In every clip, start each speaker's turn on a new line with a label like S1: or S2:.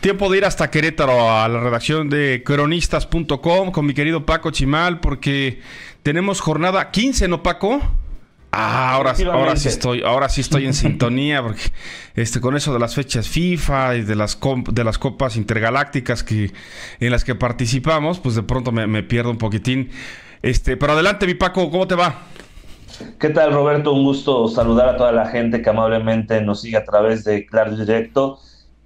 S1: Tiempo de ir hasta Querétaro a la redacción de cronistas.com con mi querido Paco Chimal porque tenemos jornada 15, ¿no, Paco? Ah, ahora, ahora sí estoy, ahora sí estoy en sintonía, porque este, con eso de las fechas FIFA y de las de las copas intergalácticas que, en las que participamos, pues de pronto me, pierdo un poquitín. Este, pero adelante, mi Paco, ¿cómo te va?
S2: ¿Qué tal, Roberto? Un gusto saludar a toda la gente que amablemente nos sigue a través de Claro Directo.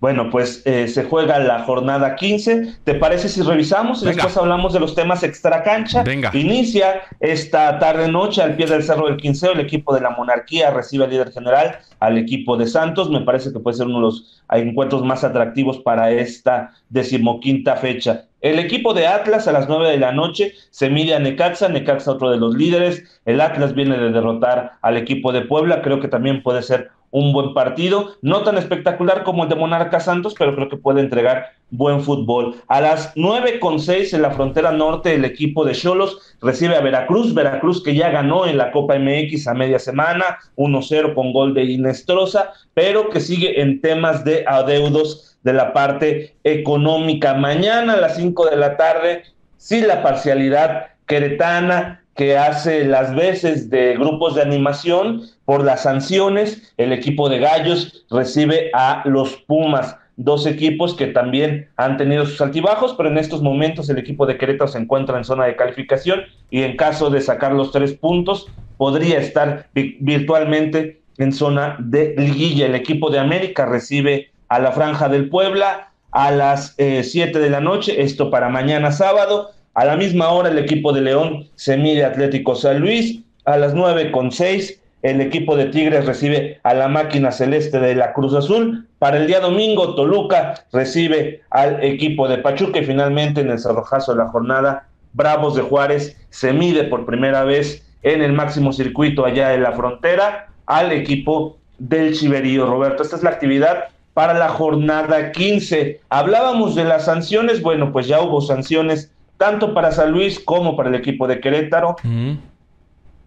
S2: Bueno, pues eh, se juega la jornada 15. ¿Te parece si revisamos y después hablamos de los temas extra cancha?
S1: Venga.
S2: Inicia esta tarde-noche al pie del Cerro del Quinceo. El equipo de la Monarquía recibe al líder general, al equipo de Santos. Me parece que puede ser uno de los encuentros más atractivos para esta decimoquinta fecha. El equipo de Atlas a las 9 de la noche se mide a Necaxa, Necaxa otro de los líderes. El Atlas viene de derrotar al equipo de Puebla, creo que también puede ser un buen partido, no tan espectacular como el de Monarca Santos, pero creo que puede entregar buen fútbol. A las nueve con seis en la frontera norte, el equipo de Cholos recibe a Veracruz, Veracruz que ya ganó en la Copa MX a media semana, 1-0 con gol de Inestrosa, pero que sigue en temas de adeudos de la parte económica. Mañana a las cinco de la tarde, sí la parcialidad queretana, que hace las veces de grupos de animación por las sanciones. El equipo de Gallos recibe a los Pumas, dos equipos que también han tenido sus altibajos, pero en estos momentos el equipo de Querétaro se encuentra en zona de calificación y en caso de sacar los tres puntos podría estar virtualmente en zona de liguilla. El equipo de América recibe a la Franja del Puebla a las 7 eh, de la noche, esto para mañana sábado. A la misma hora el equipo de León se mide Atlético San Luis. A las nueve con seis el equipo de Tigres recibe a la máquina celeste de la Cruz Azul. Para el día domingo Toluca recibe al equipo de Pachuca y finalmente en el cerrojazo de la jornada Bravos de Juárez se mide por primera vez en el máximo circuito allá en la frontera al equipo del Chiverío. Roberto, esta es la actividad para la jornada 15. Hablábamos de las sanciones, bueno, pues ya hubo sanciones tanto para San Luis como para el equipo de Querétaro.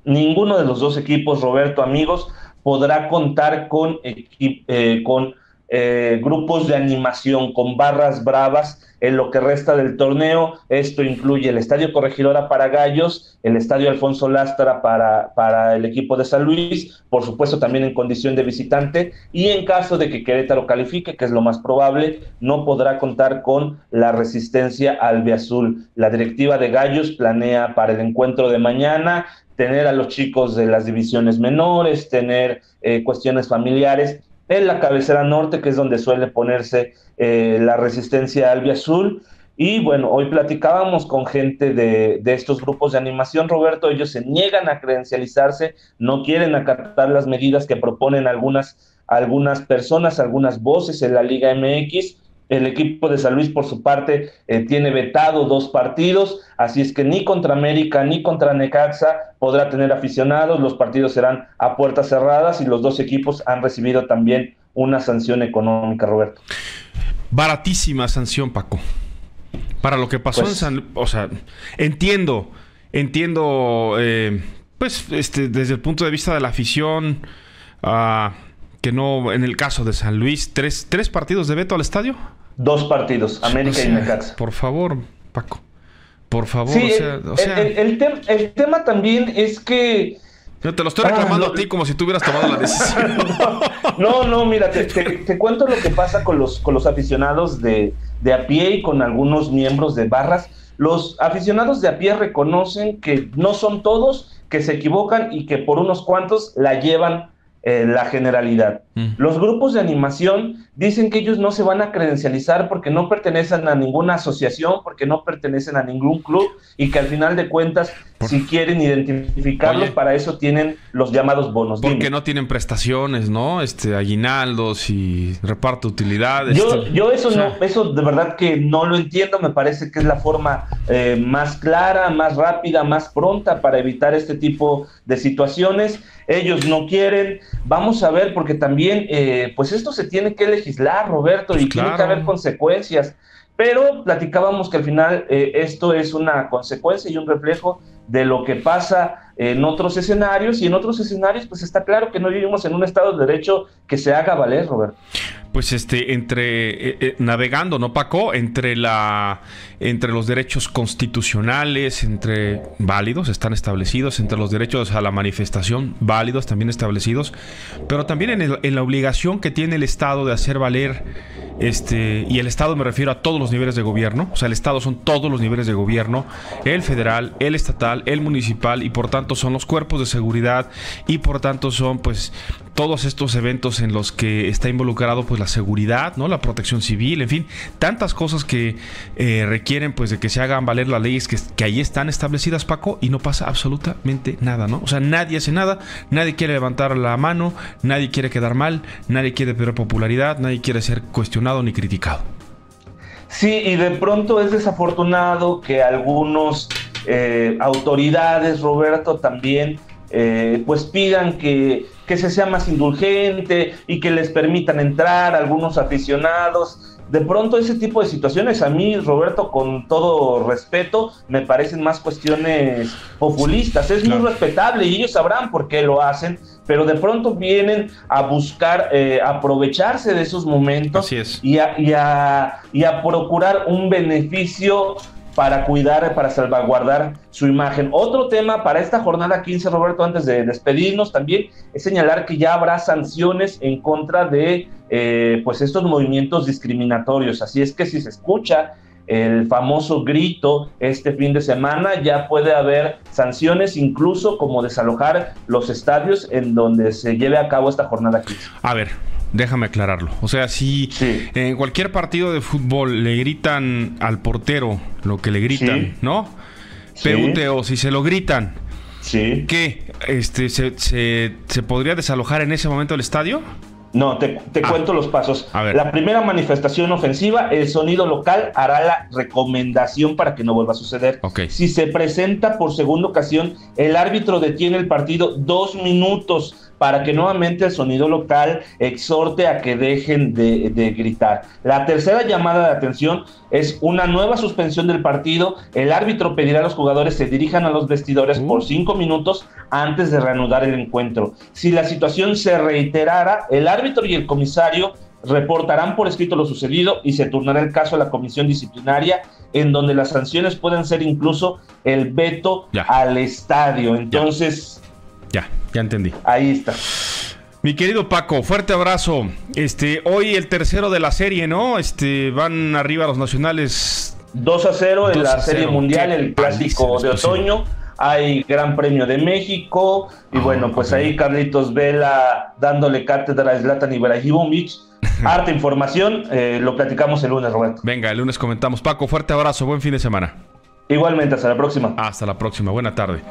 S2: Ninguno de los dos equipos, Roberto, amigos, podrá contar con, eh, con eh, grupos de animación, con barras bravas en lo que resta del torneo. Esto incluye el Estadio Corregidora para Gallos, el Estadio Alfonso Lastra para, para el equipo de San Luis, por supuesto también en condición de visitante, y en caso de que Querétaro califique, que es lo más probable, no podrá contar con la resistencia albiazul. La directiva de Gallos planea para el encuentro de mañana tener a los chicos de las divisiones menores, tener eh, cuestiones familiares en la cabecera norte, que es donde suele ponerse eh, la resistencia albiazul. Y bueno, hoy platicábamos con gente de, de, estos grupos de animación, Roberto, ellos se niegan a credencializarse, no quieren acatar las medidas que proponen algunas, algunas personas, algunas voces en la Liga MX, el equipo de San Luis, por su parte, eh, tiene vetado dos partidos, así es que ni contra América ni contra Necaxa podrá tener aficionados. Los partidos serán a puertas cerradas y los dos equipos han recibido también una sanción económica, Roberto.
S1: Baratísima sanción, Paco. Para lo que pasó en pues San Luis. O sea, entiendo, entiendo, eh, pues, este, desde el punto de vista de la afición. Uh, que no, en el caso de San Luis, tres, tres partidos de veto al estadio.
S2: Dos partidos, América y Necaxa.
S1: Por favor, Paco. Por favor,
S2: o sea, el, tema también es que.
S1: Yo te lo estoy reclamando ah, a ti como si tú hubieras tomado la decisión.
S2: no, no, mira, te, cuento lo que pasa con los, con los aficionados de, de a pie y con algunos miembros de barras. Los aficionados de a pie reconocen que no son todos, que se equivocan y que por unos cuantos la llevan eh, la generalidad. Mm. Los grupos de animación dicen que ellos no se van a credencializar porque no pertenecen a ninguna asociación, porque no pertenecen a ningún club y que al final de cuentas, si quieren identificarlos, para eso tienen los llamados bonos.
S1: Porque no tienen prestaciones, ¿no? Este, aguinaldos y reparto utilidades.
S2: Yo, este, yo eso no, eso de verdad que no lo entiendo, me parece que es la forma eh, más clara, más rápida, más pronta para evitar este tipo de situaciones ellos no quieren. Vamos a ver, porque también, eh, pues esto se tiene que legislar, Roberto, y pues tiene que haber consecuencias. Pero platicábamos que al final eh, esto es una consecuencia y un reflejo de lo que pasa en otros escenarios y en otros escenarios pues está claro que no vivimos en un Estado de Derecho que se haga valer, Roberto.
S1: Pues este entre eh, eh, navegando no Paco entre la entre los derechos constitucionales entre válidos están establecidos entre los derechos a la manifestación válidos también establecidos pero también en, en la obligación que tiene el estado de hacer valer este y el estado me refiero a todos los niveles de gobierno o sea el estado son todos los niveles de gobierno el federal el estatal el municipal y por tanto son los cuerpos de seguridad y por tanto son pues todos estos eventos en los que está involucrado pues la seguridad, ¿no? La protección civil, en fin, tantas cosas que eh, requieren pues de que se hagan valer las leyes que, que, ahí están establecidas, Paco, y no pasa absolutamente nada, ¿no? O sea, nadie hace nada, nadie quiere levantar la mano, nadie quiere quedar mal, nadie quiere perder popularidad, nadie quiere ser cuestionado ni criticado.
S2: Sí, y de pronto es desafortunado que algunos eh, autoridades, Roberto, también eh, pues pidan que, que, se sea más indulgente y que les permitan entrar algunos aficionados. De pronto ese tipo de situaciones a mí, Roberto, con todo respeto, me parecen más cuestiones populistas. Es muy respetable y ellos sabrán por qué lo hacen, pero de pronto vienen a buscar eh, aprovecharse de esos momentos y, a, y, a, y a procurar un beneficio para cuidar, para salvaguardar su imagen. Otro tema para esta jornada 15, Roberto, antes de despedirnos también, es señalar que ya habrá sanciones en contra de eh, pues estos movimientos discriminatorios. Así es que si se escucha el famoso grito este fin de semana, ya puede haber sanciones, incluso como desalojar los estadios en donde se lleve a cabo esta jornada 15.
S1: A ver, déjame aclararlo. O sea, si en cualquier partido de fútbol le gritan al portero lo que le gritan, ¿no? Peguteo, si se lo gritan, ¿qué? Este, se, se, podría desalojar en ese momento el estadio?
S2: No, te, ah. cuento los pasos. La primera manifestación ofensiva, el sonido local hará la recomendación para que no vuelva a suceder. Si se presenta por segunda ocasión, el árbitro detiene el partido dos minutos para que nuevamente el sonido local exhorte a que dejen de, gritar. La tercera llamada de atención es una nueva suspensión del partido. El árbitro pedirá a los jugadores se dirijan a los vestidores por cinco minutos antes de reanudar el encuentro. Si la situación se reiterara, el árbitro y el comisario reportarán por escrito lo sucedido y se turnará el caso a la comisión disciplinaria en donde las sanciones pueden ser incluso el veto al estadio. Entonces,
S1: ya, ya entendí.
S2: Ahí está.
S1: Mi querido Paco, fuerte abrazo. Este, hoy el tercero de la serie, ¿no? Este, van arriba los nacionales.
S2: 2 a 0 en la serie mundial, el clásico de otoño. Hay Gran Premio de México. Y ah, bueno, pues ahí Carlitos Vela dándole cátedra a Zlatan Ibrahimovic. Harta información. Eh, lo platicamos el lunes, Roberto.
S1: Venga, el lunes comentamos. Paco, fuerte abrazo. Buen fin de semana.
S2: Igualmente, hasta la próxima.
S1: Hasta la próxima. Buena tarde.